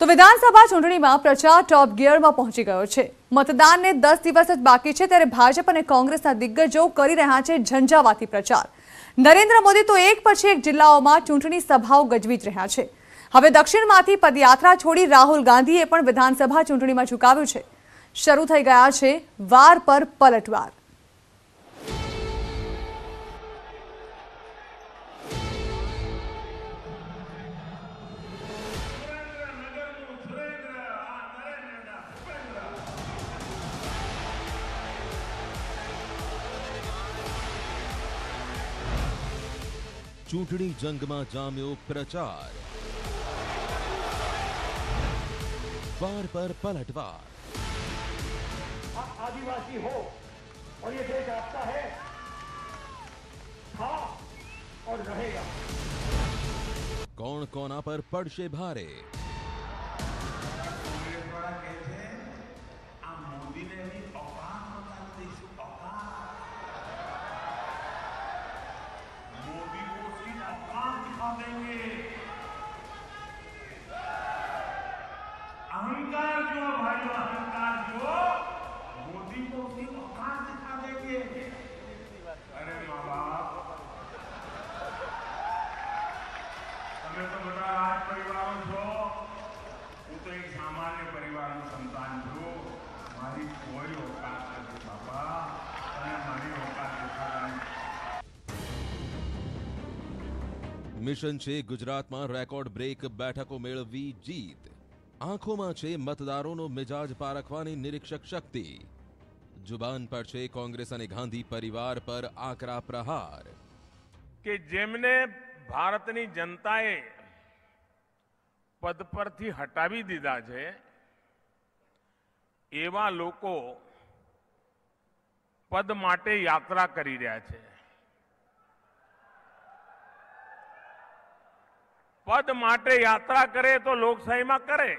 તો વિધાનસભા ચૂંટણીમાં પ્રચાર ટોપ ગિયરમાં પહોંચી ગયો છે. મતદાનને દસ દિવસ જ બાકી છે ત્યારે ભાજપ અને કોંગ્રેસના દિગ્ગજો કરી રહ્યા છે ઝંઝાવાતી પ્રચાર. નરેન્દ્ર મોદી તો એક પછી એક જિલ્લાઓમાં ચૂંટણી સભાઓ ગજવી જ રહ્યા છે. હવે દક્ષિણમાંથી પદયાત્રા છોડી રાહુલ ગાંધીએ પણ વિધાનસભા ચૂંટણીમાં ઝુકાવ્યું છે. શરૂ થઈ ગયા છે વાર પર પલટવાર. ચૂંટણી જંગમાં જામ્યો પ્રચાર વાર પર પલટવાર आप आदिवासी हो और ये देश आपका है था और रहेगा કોણ કોના પર પડશે ભારે મિશન છે ગુજરાતમાં રેકોર્ડ બ્રેક બેઠકો મેળવવી જીત. આંખોમાં છે મતદારોનો મિજાજ પારખવાની નિરીક્ષક શક્તિ. જુબાન પર છે કોંગ્રેસ અને ગાંધી પરિવાર પર આકરા પ્રહાર. કે જેમને ભારતની જનતાએ પદ પરથી હટાવી દીધા છે, એવા લોકો પદ માટે યાત્રા કરી રહ્યા છે. પદ માટે યાત્રા કરે તો લોકશાહીમાં કરે.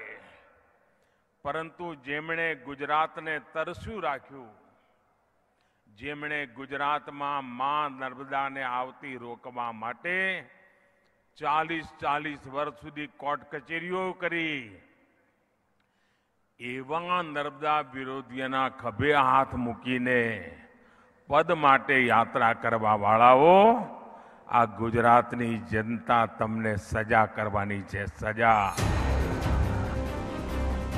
પરંતુ જેમણે ગુજરાતને તરસ્યું રાખ્યું, જેમણે ગુજરાતમાં માં નર્મદાને આવતી રોકવા માટે ચાલીસ ચાલીસ વર્ષ સુધી કોર્ટ કચેરીઓ કરી, એવા નર્મદા વિરોધીઓના ખભે હાથ મૂકીને પદ માટે યાત્રા કરવા વાળાઓ આ ગુજરાતની જનતા તમને સજા કરવાની છે સજા.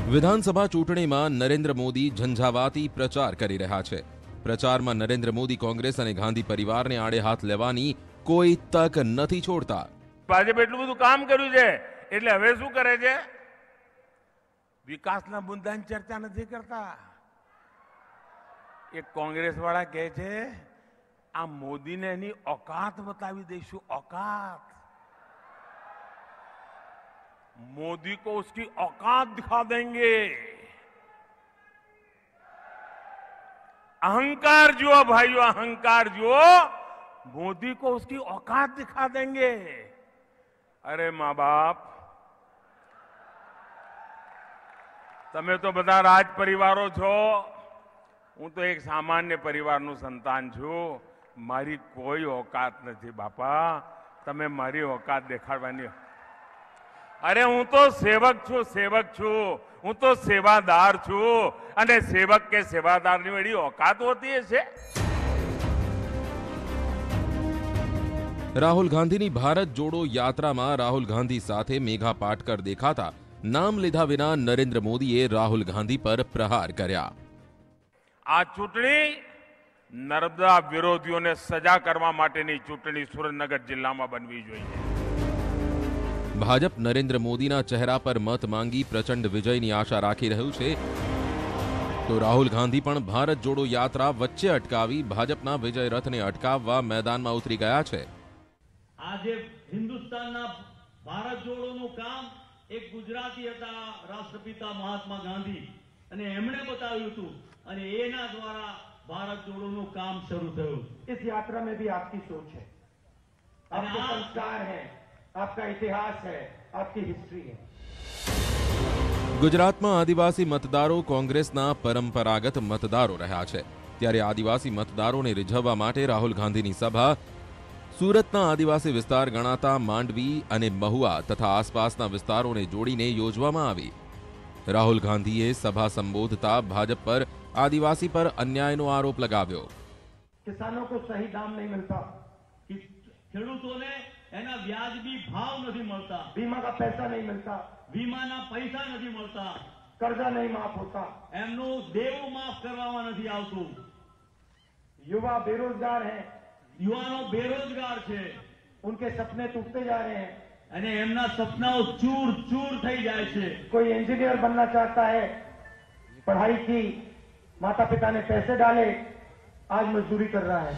વિધાનસભા ચૂંટણીમાં નરેન્દ્ર મોદી ઝંઝાવાતી પ્રચાર કરી રહ્યા છે. પ્રચારમાં નરેન્દ્ર મોદી કોંગ્રેસ અને ગાંધી પરિવારને આડે હાથ લેવાની કોઈ તક નથી છોડતા. ભાજપે એટલું બધું કામ કર્યું છે એટલે હવે શું કરે છે? વિકાસના મુદ્દાની ચર્ચા નથી કરતા. એક કોંગ્રેસ વાળા કહે છે આ મોદીને એની औकात બતાવી દઈશું औकात मोदी को उसकी औकात दिखा देंगे अहंकार जो भाइयों अहंकार जो मोदी को उसकी औकात दिखा देंगे अरे माँ बाप તમે તો બધા રાજ પરિવારો છો હું તો એક સામાન્ય પરિવારનું સંતાન છું મારી કોઈ ઓકાત નથી બાપા. તમે મારી ઓકાત દેખાડવાની. અરે હું તો સેવક છું સેવક છું. હું તો સેવાદાર છું. અને સેવક કે સેવાદારની એવી ઓકાત હોતી છે રાહુલ ગાંધીની ભારત જોડો યાત્રામાં રાહુલ ગાંધી સાથે મેઘા પાટકર દેખાતા નામ લીધા વિના નરેન્દ્ર મોદીએ રાહુલ ગાંધી પર પ્રહાર કર્યા. આ ચૂંટણી નર્મદા વિરોધીઓને સજા કરવા માટેની ચૂંટણી સુરેન્દ્રનગર જિલ્લામાં બનવી જોઈએ. ભાજપ નરેન્દ્ર મોદીના ચહેરા પર મત માંગી પ્રચંડ વિજયની આશા રાખી રહ્યું છે. તો રાહુલ ગાંધી પણ ભારત જોડો યાત્રા વચ્ચે અટકાવી ભાજપના વિજય રથને અટકાવવા મેદાનમાં ઉતરી ગયા છે. આજે હિન્દુસ્તાનના ભારત જોડોનું કામ એક ગુજરાતી હતા રાષ્ટ્રપિતા મહાત્મા ગાંધી. અને એમણે બતાવ્યું હતું અને એના દ્વારા ભારત જોડોનું કામ શરૂ થયું इस यात्रा में भी आपकी सोच है आपके आप- संस्कार है आपका इतिहास है आपकी हिस्ट्री है ગુજરાતમાં આદિવાસી મતદારો કોંગ્રેસના પરંપરાગત મતદારો રહ્યા છે ત્યારે આદિવાસી મતદારોને રીઝવવા માટે રાહુલ ગાંધીની સભા સુરતના આદિવાસી વિસ્તાર ગણાતા માંડવી અને મહુવા તથા આસપાસના વિસ્તારોને જોડીને યોજવામાં આવી રાહુલ ગાંધીએ સભા સંબોધતા ભાજપ પર आदिवासी पर अन्याय नो आरोप लगवा किसानों को सही दाम नहीं मिलता। खेडूतों ने एना व्याज भी भाव नहीं मिलता। बीमा का पैसा नहीं मिलता। बीमा ना पैसा नहीं मिलता। कर्जा नहीं माफ़ होता। एमनो देव माफ़ करवा नहीं आवत। युवा बेरोजगार है। युवाओं बेरोजगार थे उनके सपने टूटते जा रहे हैं। अने एमना सपना चूर चूर थी जाए कोई इंजीनियर बनना चाहता है पढ़ाई की माता पिता ने पैसे डाले आज मजदूरी कर रहा है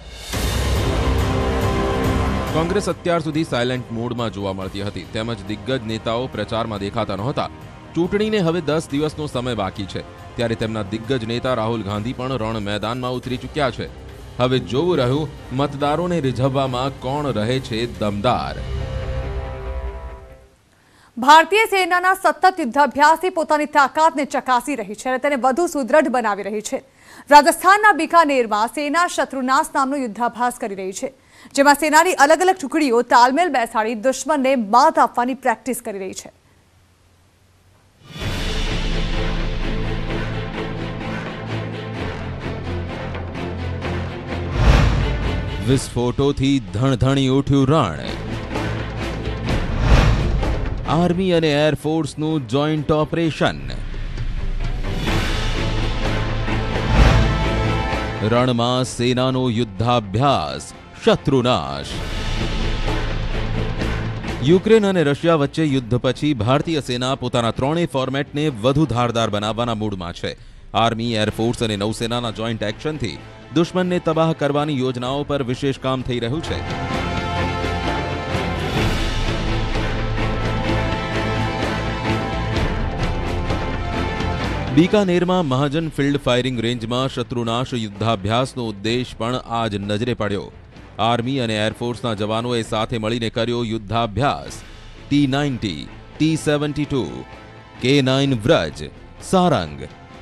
કોંગ્રેસ અત્યાર સુધી સાયલેન્ટ મોડમાં જોવા મળતી હતી તેમજ દિગ્ગજ નેતાઓ પ્રચારમાં દેખાતા નહોતા ચૂંટણીને હવે દસ દિવસનો સમય બાકી છે ત્યારે તેમના દિગ્ગજ નેતા રાહુલ ગાંધી પણ રણ મેદાનમાં ઉતરી ચૂક્યા છે હવે જોવું રહ્યું મતદારોને રીઝવવામાં કોણ રહે છે દમદાર ભારતીય સેનાના સતત યુદ્ધાભ્યાસથી પોતાની તાકાતને ચકાસી રહી છે અને તેને વધુ સુદૃઢ બનાવી રહી છે. રાજસ્થાનના બિકાનેરમાં સેના શત્રુનાશ નામનો યુદ્ધાભ્યાસ કરી રહી છે, જેમાં સેનાની અલગ અલગ ટુકડીઓ તાલમેલ બેસાડી દુશ્મનને માત આપવાની પ્રેક્ટિસ કરી રહી છે. વિસ્ફોટોથી ધણધણી ઉઠ્યું રણ. આર્મી અને એરફોર્સનું જોઈન્ટ ઓપરેશન. રણમાં સેનાનો યુદ્ધાભ્યાસ, શત્રુનાશ. યુક્રેન અને રશિયા વચ્ચે યુદ્ધ પછી ભારતીય સેના પોતાના ત્રણેય ફોર્મેટને વધુ ધારદાર બનાવવાના મૂડમાં છે. આર્મી એરફોર્સ અને નૌસેનાના જોઈન્ટ એક્શનથી દુશ્મનને તબાહ કરવાની યોજનાઓ પર વિશેષ કામ થઈ રહ્યું છે. બીકાનેરમાં મહાજન ફિલ્ડ ફાયરિંગ રેન્જમાં શત્રુનાશ યુદ્ધાભ્યાસનો ઉદ્દેશ પણ આજ નજરે પડ્યો આર્મી અને એરફોર્સના જવાનોએ સાથે મળીને કર્યો યુદ્ધાભ્યાસ T ninety T seventy two K nine Vraj Sarang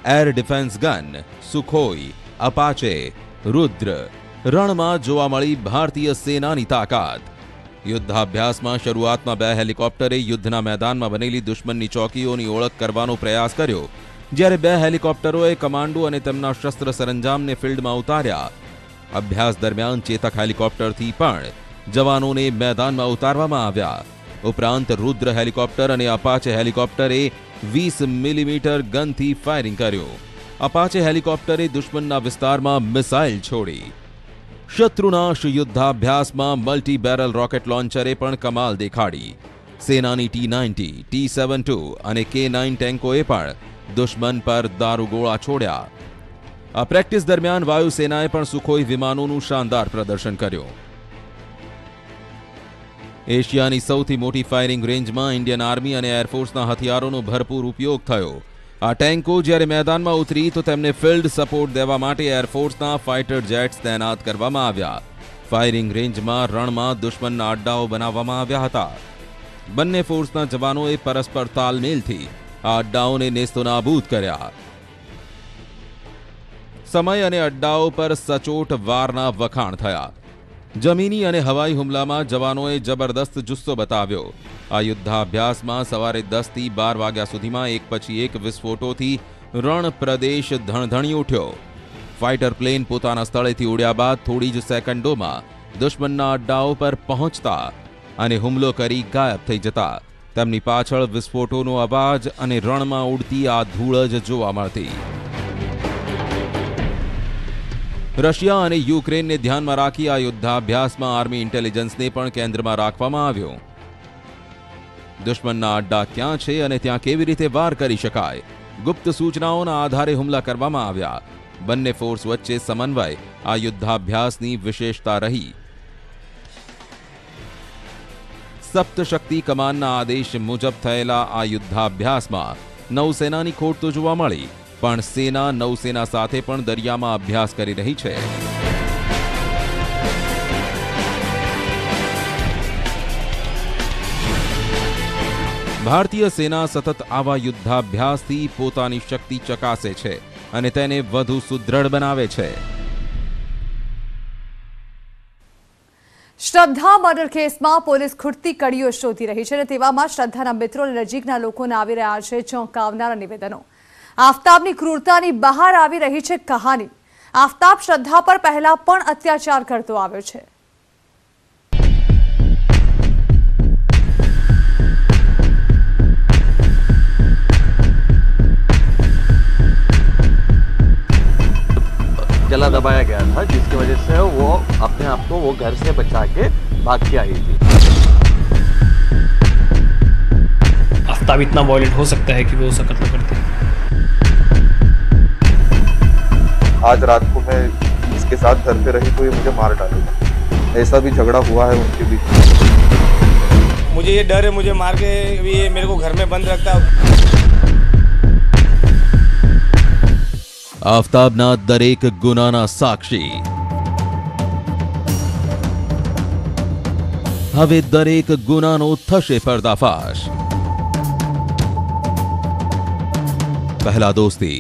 air defence gun Sukhoi Apache Rudra રણમાં જોવા મળી ભારતીય સેનાની તાકાત યુદ્ધાભ્યાસમાં શરૂઆતમાં બે હેલિકોપ્ટરે યુદ્ધના મેદાનમાં બનેલી દુશ્મનની ચોકીઓની ઓળખ કરવાનો પ્રયાસ કર્યો જ્યારે બે હેલિકોપ્ટરોએ કમાન્ડો અને તેમના શસ્ત્ર સરંજામને ફિલ્ડમાં ઉતાર્યા અભ્યાસ દરમિયાન ચેતક હેલિકોપ્ટરથી પણ જવાનોને મેદાનમાં ઉતારવામાં આવ્યા ઉપરાંત રુદ્ર હેલિકોપ્ટર અને અપાચે હેલિકોપ્ટરે વીસ મિલીમીટર ગનથી ફાયરિંગ કર્યું અપાચે હેલિકોપ્ટરે દુશ્મનના વિસ્તારમાં મિસાઇલ છોડી શત્રુનાશ યુદ્ધાભ્યાસમાં મલ્ટી બેરલ રોકેટ લોન્ચરે પણ કમાલ દેખાડી સેનાની T ninety T seven two અને કે નાઇન ટેન્કોએ પણ દુશ્મન પર દારૂગોળા છોડ્યા. આ પ્રેક્ટિસ દરમિયાન વાયુસેનાએ પણ સુખોઈ વિમાનોનું શાનદાર પ્રદર્શન કર્યું. એશિયાની સૌથી મોટી ફાયરિંગ રેન્જમાં ઇન્ડિયન આર્મી અને એરફોર્સના હથિયારોનો ભરપૂર ઉપયોગ થયો. આ ટેન્કો જ્યારે મેદાનમાં ઉતરી તો તેમને ફિલ્ડ સપોર્ટ દેવા માટે એરફોર્સના ફાઇટર જેટ્સ તૈનાત કરવામાં આવ્યા. ફાયરિંગ રેન્જમાં રણમાં દુશ્મનના અડ્ડાઓ બનાવવામાં આવ્યા હતા. બંને ફોર્સના જવાનોએ પરસ્પર તાલમેલથી આ અડ્ડાઓને નેસ્તોનાબૂદ કર્યા સમય અને અડ્ડાઓ પર સચોટ વારના વખાણ થયા જમીની અને હવાઈ હુમલામાં જવાનોએ જબરદસ્ત જુસ્સો બતાવ્યો આ યુદ્ધાભ્યાસમાં સવારે દસથી બાર વાગ્યા સુધીમાં એક પછી એક વિસ્ફોટોથી રણ પ્રદેશ ધણધણી ઉઠ્યો ફાઇટર પ્લેન પોતાના સ્થળેથી ઉડ્યા બાદ થોડી જ સેકન્ડોમાં દુશ્મનના અડ્ડાઓ પર પહોંચતા અને હુમલો કરી ગાયબ થઈ જતા તેમની પાછળ વિસ્ફોટોનો અવાજ અને રણમાં ઉડતી આ ધૂળ જ જોવા મળતી રશિયા અને યુક્રેનને ધ્યાનમાં રાખી આ યુદ્ધાભ્યાસમાં આર્મી ઇન્ટેલિજન્સને પણ કેન્દ્રમાં રાખવામાં આવ્યો દુશ્મનના અડ્ડા ક્યાં છે અને ત્યાં કેવી રીતે વાર કરી શકાય ગુપ્ત સૂચનાઓના આધારે હુમલા કરવામાં આવ્યા બંને ફોર્સ વચ્ચે સમન્વય આ યુદ્ધાભ્યાસની વિશેષતા રહી સપ્તશક્તિ કમાનના આદેશ મુજબ થયેલા આ યુદ્ધાભ્યાસમાં નૌસેનાની ખોટ તો જોવા મળી, પણ સેના નૌસેના સાથે પણ દરિયામાં અભ્યાસ કરી રહી છે. ભારતીય સેના સતત આવા યુદ્ધાભ્યાસથી પોતાની શક્તિ ચકાસે છે અને તેને વધુ સુદૃઢ બનાવે છે. શ્રદ્ધા મર્ડર કેસમાં પોલીસ ખૂટતી કડીઓ શોધી રહી છે અને તેવામાં શ્રદ્ધાના મિત્રો અને નજીકના લોકોને આવી રહ્યા છે ચોંકાવનારા નિવેદનો આફતાબની ક્રૂરતાની બહાર આવી રહી છે કહાની આફતાબ શ્રદ્ધા પર પહેલા પણ અત્યાચાર કરતો આવ્યો છે गला दबाया गया था जिसकी वजह से वो अपने आप को वो घर से बचा के भाग के आई थी। आफ्ताब इतना वॉयलेंट हो सकता है कि वो उसका कत्ल करते आज रात को मैं इसके साथ घर पे रही तो ये मुझे मार डालेगा। ऐसा भी झगड़ा हुआ है उनके बीच मुझे ये डर है मुझे मार के भी ये मेरे को घर में बंद रखता है। आफताब नाथ दर एक गुनाना साक्षी। હવે દરેક ગુનાનો થશે પર્દાફાશ પહેલા દોસ્તી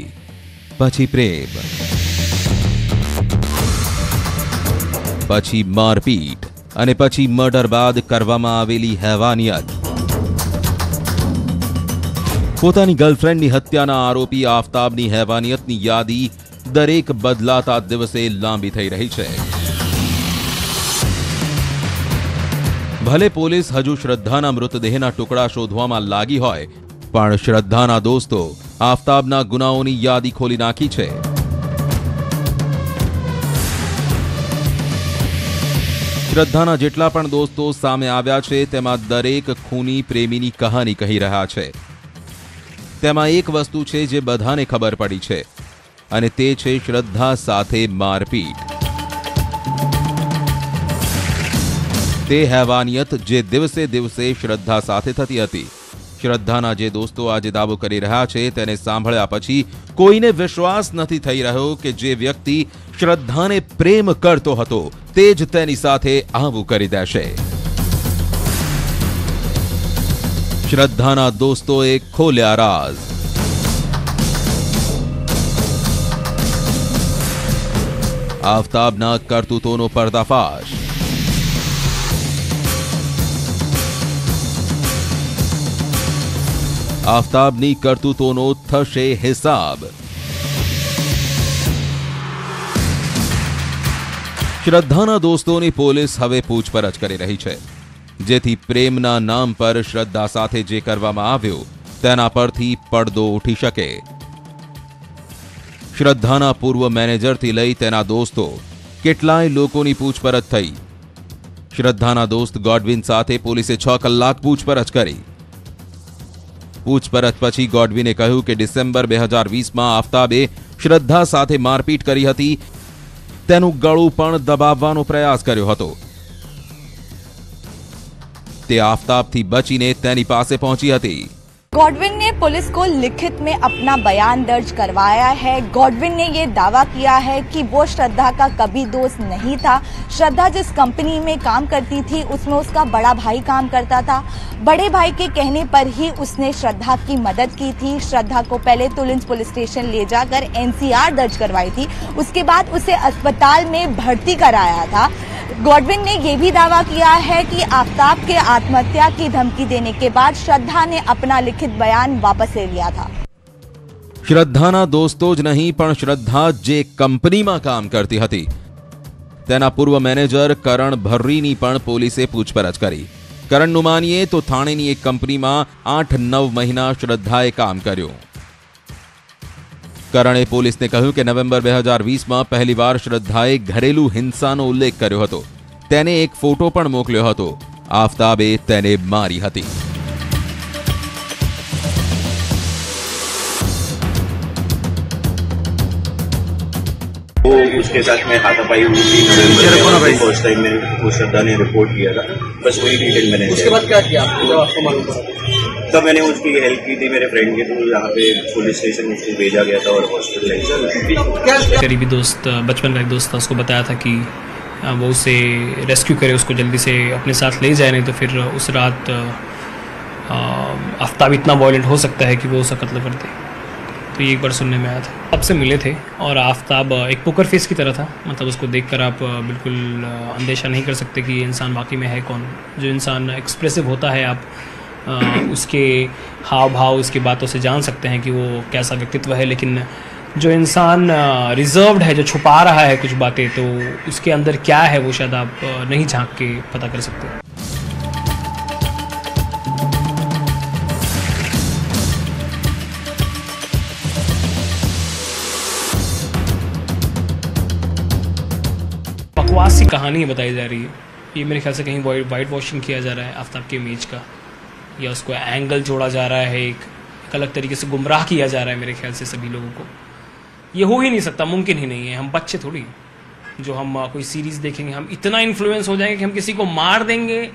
પછી પ્રેમ પછી મારપીટ અને પછી મર્ડર બાદ કરવામાં આવેલી હેવાનિયત પોતાની ગર્લફ્રેન્ડની હત્યાના આરોપી આફતાબની હેવાનિયતની યાદી દરેક બદલાતા દિવસે લાંબી થઈ રહી છે ભલે પોલીસ હજુ શ્રદ્ધાના મૃતદેહના ટુકડા શોધવામાં લાગી હોય પણ શ્રદ્ધાના દોસ્તો આફતાબના ગુનાઓની યાદી ખોલી નાખી છે શ્રદ્ધાના જેટલા પણ દોસ્તો સામે આવ્યા છે તેમાં દરેક ખૂની પ્રેમીની કહાની કહી રહ્યા છે તેમાં એક વસ્તુ છે જે બધાને ખબર પડી છે અને તે છે શ્રદ્ધા સાથે મારપીટ તે હેવાનિયત જે દિવસે દિવસે શ્રદ્ધા સાથે થતી હતી શ્રદ્ધાના જે દોસ્તો આજે દાવો કરી રહ્યા છે તેને સાંભળ્યા પછી કોઈને વિશ્વાસ નથી થઈ રહ્યો કે જે વ્યક્તિ શ્રદ્ધાને પ્રેમ કરતો હતો તે જ તેની સાથે આવું કરી દેશે શ્રદ્ધાના દોસ્તોએ ખોલ્યા રાજ આફતાબના કરતૂતોનો પર્દાફાશ આફતાબની કરતૂતોનો થશે હિસાબ શ્રદ્ધાના દોસ્તોની પોલીસ હવે પૂછપરછ કરી રહી છે જેથી પ્રેમના નામ પર શ્રદ્ધા સાથે જે કરવામાં આવ્યું તેના પરથી પડદો ઉઠી શકે શ્રદ્ધાના પૂર્વ મેનેજરથી લઈ તેના દોસ્તો કેટલાય લોકોની પૂછપરછ થઈ શ્રદ્ધાના દોસ્ત ગોડવિન સાથે પોલીસે છ કલાક પૂછપરછ કરી પૂછપરછ પછી ગોડવિને કહ્યું કે ડિસેમ્બર બે હજાર વીસમાં આફતાબે શ્રદ્ધા સાથે મારપીટ કરી હતી તેનું ગળું પણ દબાવવાનો પ્રયાસ કર્યો હતો તે આફતાબથી બચીને તેની પાસે પહોંચી હતી गॉडविन ने पुलिस को लिखित में अपना बयान दर्ज करवाया है। गॉडविन ने ये दावा किया है कि वो श्रद्धा का कभी दोस्त नहीं था। श्रद्धा जिस कंपनी में काम करती थी, उसमें उसका बड़ा भाई काम करता था। बड़े भाई के कहने पर ही उसने श्रद्धा की मदद की थी। श्रद्धा को पहले तुलिंज पुलिस स्टेशन ले जाकर एनसीआर दर्ज करवाई थी। उसके बाद उसे अस्पताल में भर्ती कराया था। गॉडविन ने यह भी दावा किया है कि आफ्ताब के आत्महत्या की धमकी देने के बाद श्रद्धा ने अपना लिखित बयान वापस ले लिया था શ્રદ્ધાના દોસ્તો જ નહીં પણ શ્રદ્ધા જે કંપનીમાં કામ કરતી હતી તેના પૂર્વ મેનેજર કરણ ભર્રીની પણ પોલીસે પૂછપરછ કરી કરણનું માનીએ તો થાણેની એક કંપનીમાં આઠ નવ મહિના શ્રદ્ધાએ કામ કર્યું કરણે પોલીસને કહ્યું કે નવેમ્બર બે હજાર વીસમાં પહેલીવાર શ્રદ્ધાએ ઘરેલું હિંસાનો ઉલ્લેખ કર્યો હતો તેને એક ફોટો પણ મોકલ્યો હતો આફતાબે તેને મારી હતી वो उसके साथ में हाथापाई हुई थी नवंबर में फर्स्ट टाइम में वो श्रद्धा ने रिपोर्ट किया था बस वही डिटेल मैंने उसके बाद क्या किया आपको मालूम तब मैंने उसकी हेल्प की थी, मेरे फ्रेंड के थ्रू यहाँ पे पुलिस स्टेशन उसको भेजा गया था और हॉस्पिटलाइज करीबी दोस्त, बचपन का एक दोस्त था, उसको बताया था कि वो उसे रेस्क्यू करे, उसको जल्दी से अपने साथ ले जाए, नहीं तो फिर उस रात आफ्ताब इतना वॉयलेंट हो सकता है कि वो उसका कत्ल कर दे। तो ये एक बार सुनने में आया था। अब आपसे मिले थे और आफ्ताब एक पोकर फेस की तरह था। मतलब उसको देखकर आप बिल्कुल अंदेशा नहीं कर सकते कि ये इंसान वाकई में है कौन। जो इंसान एक्सप्रेसिव होता है, आप उसके हाव भाव उसकी बातों से जान सकते हैं कि वो कैसा व्यक्तित्व है, लेकिन जो इंसान रिजर्व्ड है, जो छुपा रहा है कुछ बातें तो उसके अंदर क्या है, वो शायद आप नहीं झाँक के पता कर सकते। बकवास सी कहानी बताई जा रही है। ये मेरे ख्याल से कहीं वाइट वॉशिंग किया जा रहा है, आफ्ताब के इमेज का। या उसको एंगल जोड़ा जा रहा है एक, अलग तरीके से गुमराह किया जा रहा है मेरे ख्याल से सभी लोगों को। ये हो ही नहीं सकता मुमकिन ही नहीं है हम बच्चे थोड़ी जो हम कोई सीरीज़ देखेंगे हम इतना इन्फ्लुएंस हो जाएँगे कि हम किसी को मार देंगे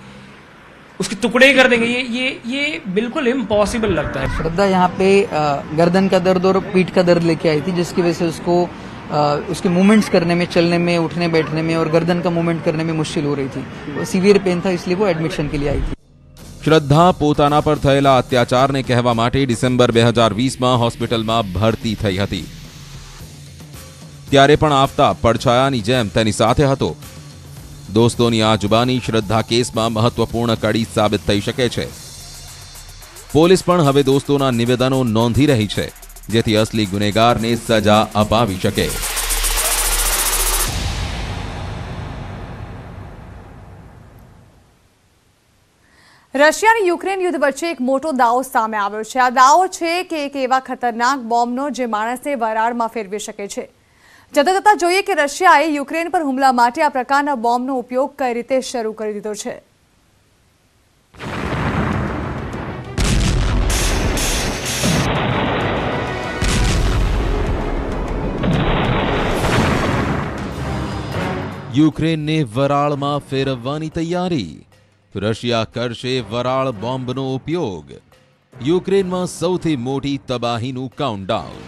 उसके टुकड़े कर देंगे ये ये ये बिल्कुल इम्पॉसिबल लगता है। श्रद्धा यहाँ पे गर्दन का दर्द और पीठ का दर्द लेके आई थी जिसकी वजह से उसको उसके मूवमेंट्स करने में चलने में उठने बैठने में और गर्दन का मूवमेंट करने में मुश्किल हो रही थी। सीवियर पेन था इसलिए वो एडमिशन के लिए आई थी। શ્રદ્ધા પોતાના પર થયેલા અત્યાચારને કહેવા માટે ડિસેમ્બર બે હજાર વીસમાં હોસ્પિટલમાં ભરતી થઈ હતી ત્યારે પણ આવતા પડછાયાની જેમ તેની સાથે હતો દોસ્તોની આ જુબાની શ્રદ્ધા કેસમાં મહત્વપૂર્ણ કડી સાબિત થઈ શકે છે પોલીસ પણ હવે દોસ્તોના નિવેદનો નોંધી રહી છે જેથી અસલી ગુનેગારને સજા અપાવી શકે રશિયા અને યુક્રેન યુદ્ધ વચ્ચે એક મોટો દાવો સામે આવ્યો છે. આ દાવો છે કે એક એવા ખતરનાક બોમ્બનો જે માણસને વરાળમાં ફેરવી શકે છે. જતા જતા જોઈએ કે રશિયાએ યુક્રેન પર હુમલા માટે આ પ્રકારના બોમ્બનો ઉપયોગ કઈ રીતે શરૂ કરી દીધો છે. યુક્રેનને વરાળમાં ફેરવવાની તૈયારી. રશિયા કરશે વરાળ બોમ્બનો ઉપયોગ યુક્રેનમાં સૌથી મોટી તબાહીનું કાઉન્ટડાઉન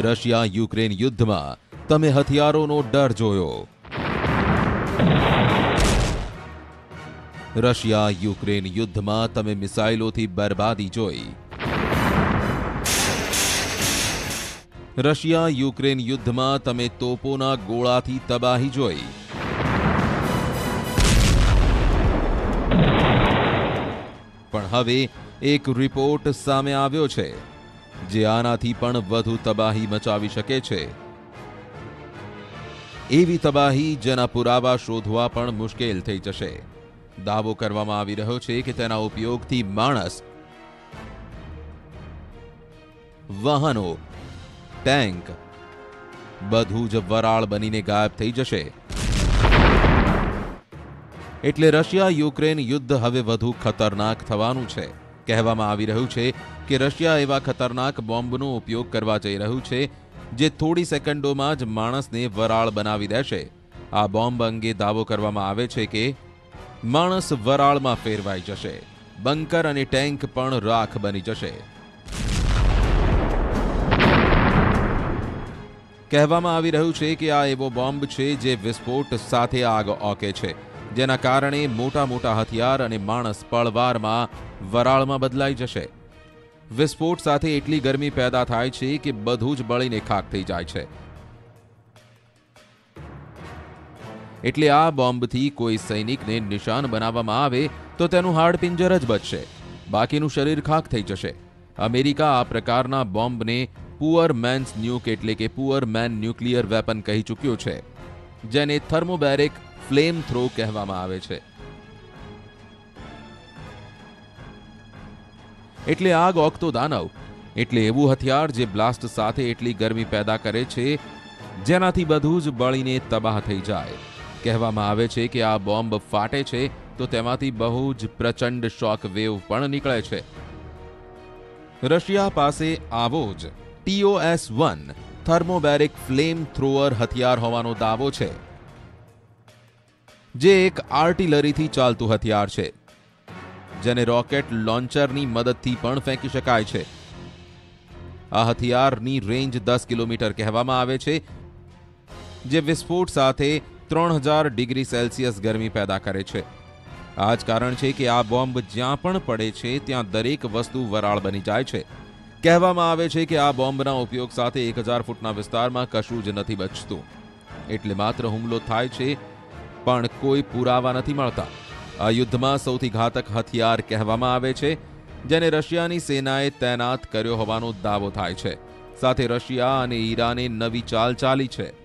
રશિયા યુક્રેન યુદ્ધમાં તમે હથિયારોનો ડર જોયો રશિયા યુક્રેન યુદ્ધમાં તમે મિસાઇલોથી બરબાદી જોઈ રશિયા યુક્રેન યુદ્ધમાં તમે તોપોના ગોળાથી તબાહી જોઈ પણ હવે એક રિપોર્ટ સામે આવ્યો છે, જે આનાથી પણ વધુ તબાહી મચાવી શકે છે. એવી તબાહી જેના પુરાવા શોધવા પણ મુશ્કેલ થઈ જશે. દાવો કરવામાં આવી રહ્યો છે કે તેના ઉપયોગથી માણસ, વાહનો, ટેન્ક, બધું જ વરાળ બનીને ગાયબ થઈ જશે. એટલે રશિયા યુક્રેન યુદ્ધ હવે વધુ ખતરનાક થવાનું છે કહેવામાં આવી રહ્યું છે કે રશિયા એવા ખતરનાક બોમ્બનો ઉપયોગ કરવા જઈ રહ્યું છે જે થોડી સેકન્ડોમાં જ માણસને વરાળ બનાવી દેશે આ બોમ્બ અંગે દાવો કરવામાં આવે છે કે માણસ વરાળમાં ફેરવાઈ જશે બંકર અને ટેન્ક પણ રાખ બની જશે કહેવામાં આવી રહ્યું છે કે આ એવો બોમ્બ છે જે વિસ્ફોટ સાથે આગ ઓકે છે જેના કારણે મોટા મોટા હથિયાર અને માણસ પળવારમાં વરાળમાં બદલાઈ જશે વિસ્ફોટ સાથે એટલી ગરમી પેદા થાય છે કે બધું જ બળીને ખાક થઈ જાય છે એટલે આ બોમ્બથી કોઈ સૈનિકને નિશાન બનાવવામાં આવે તો તેનું હાડપિંજર જ બચશે બાકીનું શરીર ખાક થઈ જશે અમેરિકા આ પ્રકારના બોમ્બને પુઅર મેન્સ ન્યુક એટલે કે પુઅર મેન ન્યુક્લિયર વેપન કહી ચૂક્યો છે જેને થર્મોબેરિક ફ્લેમ થ્રો કહેવામાં આવે છે એટલે આગ ઓકતો દાનવ એટલે એવું હથિયાર જે બ્લાસ્ટ સાથે એટલી ગરમી પેદા કરે છે જેનાથી બધું જ બળીને તબાહ થઈ જાય કહેવામાં આવે છે કે આ બોમ્બ ફાટે છે તો તેમાંથી બહુ જ પ્રચંડ શોક વેવ પણ નીકળે છે રશિયા પાસે આવો જ ટીઓએસ વન થર્મોબેરિક ફ્લેમ થ્રોઅર હથિયાર હોવાનો દાવો છે જે એક આર્ટિલરીથી ચાલતું હથિયાર છે જેને રોકેટ લોન્ચરની મદદથી પણ ફેંકી શકાય છે આ હથિયારની રેન્જ દસ કિલોમીટર કહેવામાં આવે છે જે વિસ્ફોટ સાથે ત્રણ હજાર ડિગ્રી સેલ્સિયસ ગરમી પેદા કરે છે આ જ કારણ છે કે આ બોમ્બ જ્યાં પણ પડે છે ત્યાં દરેક વસ્તુ વરાળ બની જાય છે કહેવામાં આવે છે કે આ બોમ્બના ઉપયોગ સાથે એક હજાર ફૂટના વિસ્તારમાં કશું જ નથી બચતું એટલે માત્ર હુમલો થાય છે પણ કોઈ પુરાવા નથી મળતા. આ યુદ્ધમાં સૌથી ઘાતક હથિયાર કહેવામાં આવે છે, જેને રશિયાની સેનાએ તૈનાત કર્યો હોવાનો દાવો થાય છે. સાથે રશિયા અને ઈરાને નવી ચાલ ચાલી છે.